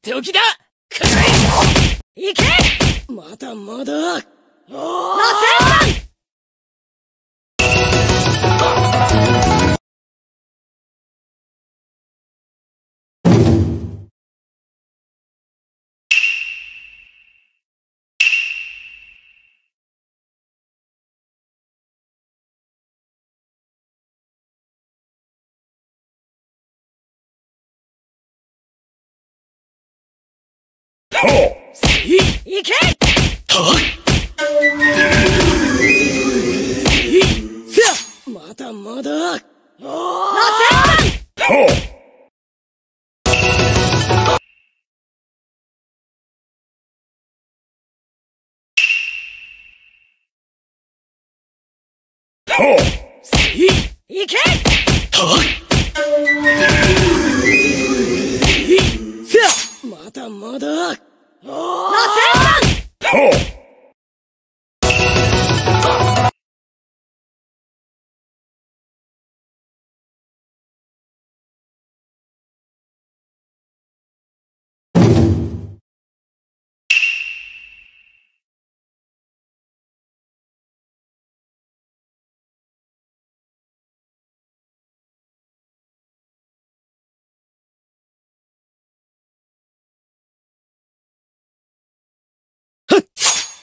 っておきだ。くらい行け。まだまだ。乗せまだまだ。螺旋丸い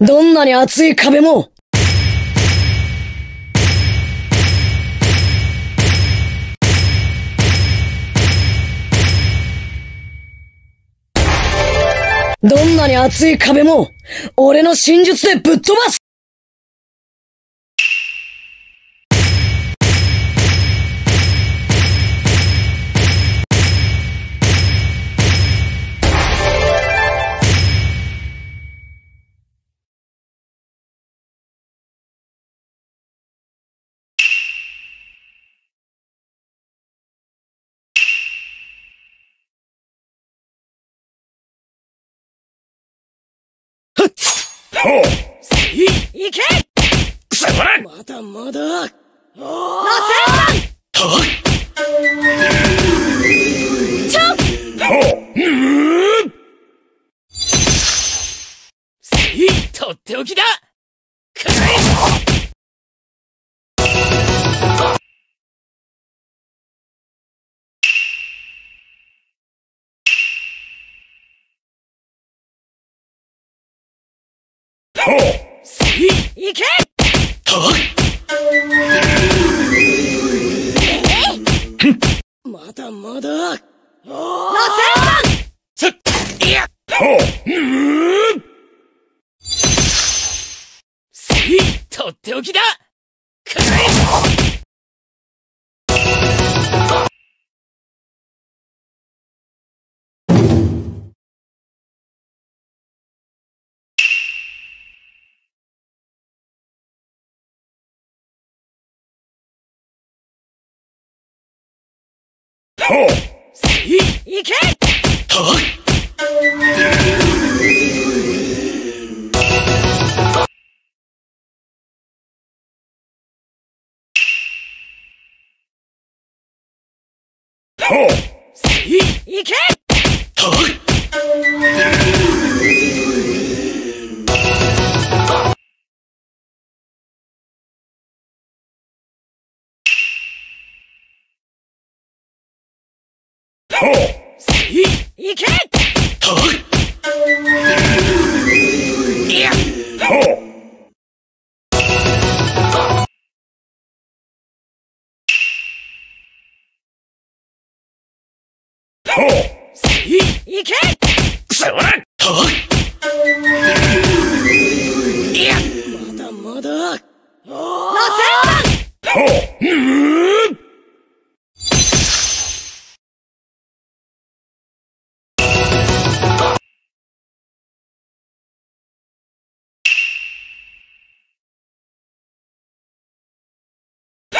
どんなに厚い壁もどんなに熱い壁も、俺の真術でぶっ飛ばすいけくそこらまだまだ。螺旋丸ちょとっておきだ。くらえいけ！まだまだ！螺旋丸い！やとっておきだ！くらえいけ。い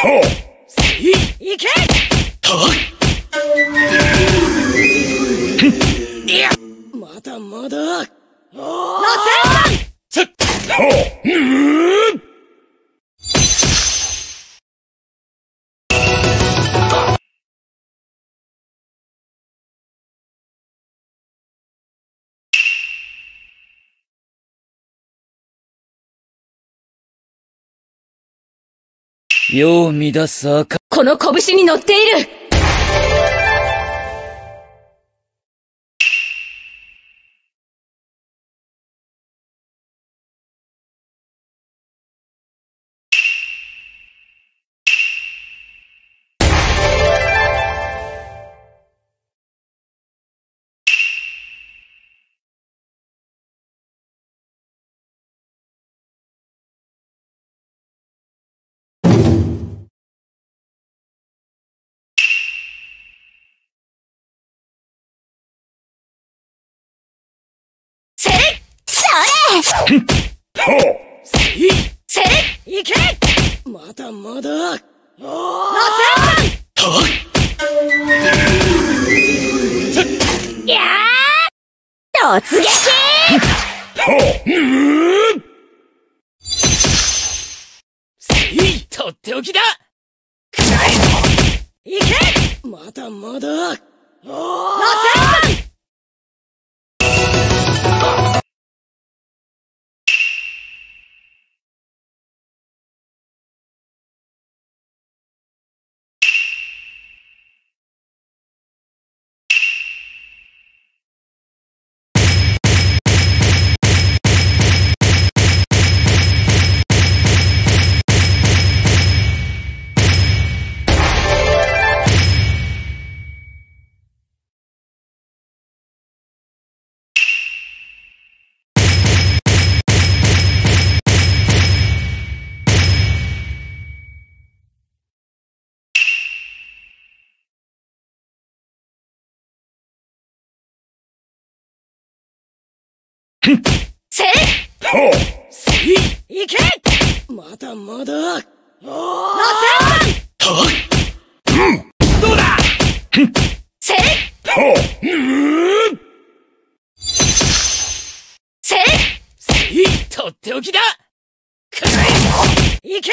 いけ！いやまだまだ。螺世を乱す赤。この拳に乗っているまだまだ螺旋い。やー突撃い。とっておきだい。けまだまだ螺旋せい。い。けまだまだ螺どうだせい。せい。旋とっておきだい。け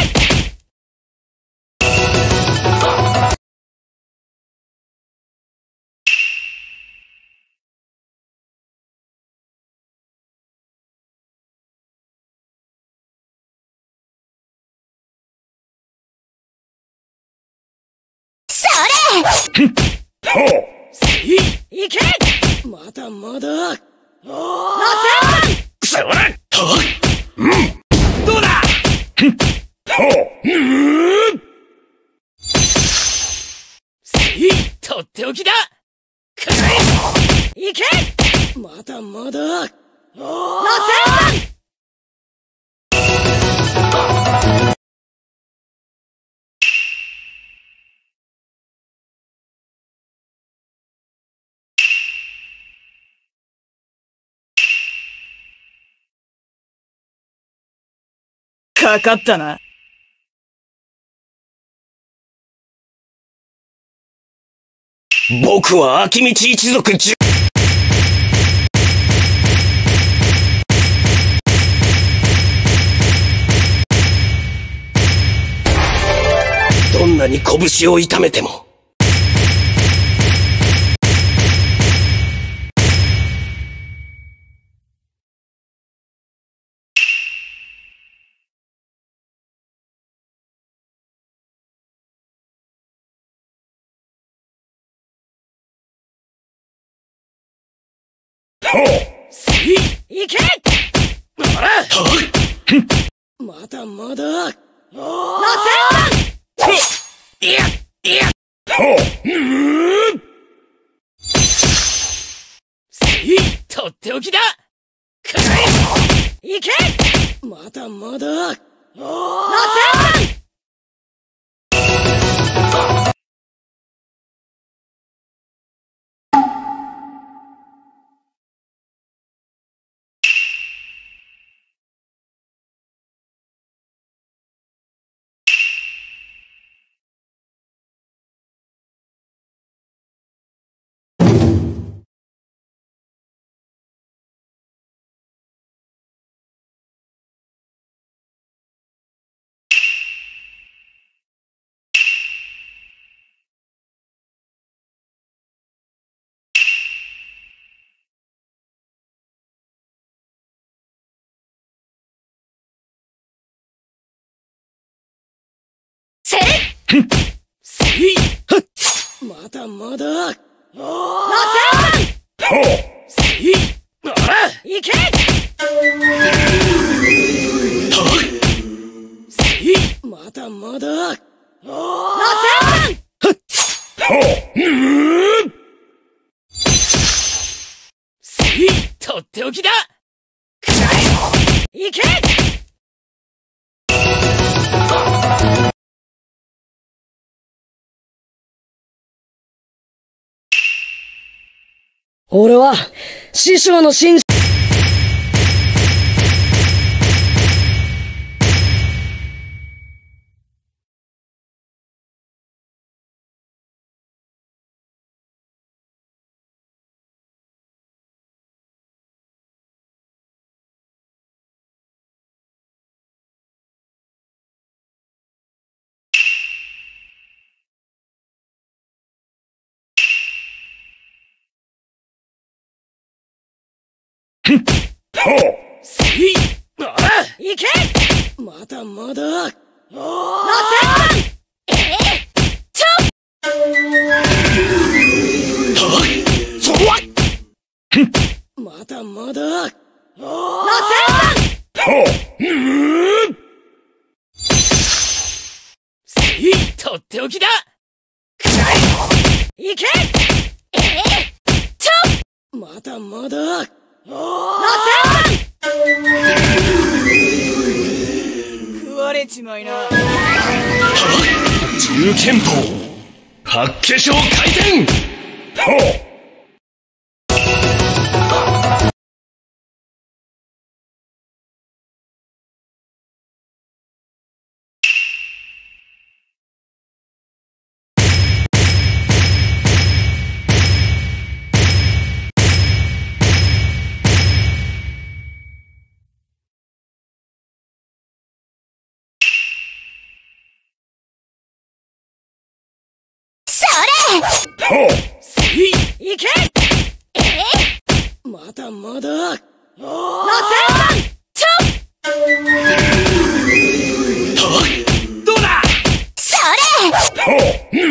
それいけまだまだ。螺そらどうだ旋とっておきだいけまだまだ螺旋かかったな。僕は秋道一族十。どんなに拳を痛めても。ういけ！あらまだまだ。螺いや、いや、ほうとっておきだ。くらえいけ！まだまだ。螺せん！まだまだ螺ほうあらいけまだまだ螺ほうとっておきだいけ俺は、師匠の信じ、ほうあいけまだまだ螺そわまだまだ螺ほうとっておきだいけまだまだ。食われちまいな。中剣法八化粧回転ほう。いけまだまだどう。だそれほう。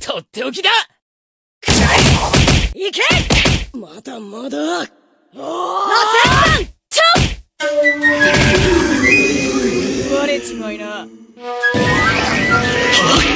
とっておきだいけまだまだ食われちまいなほう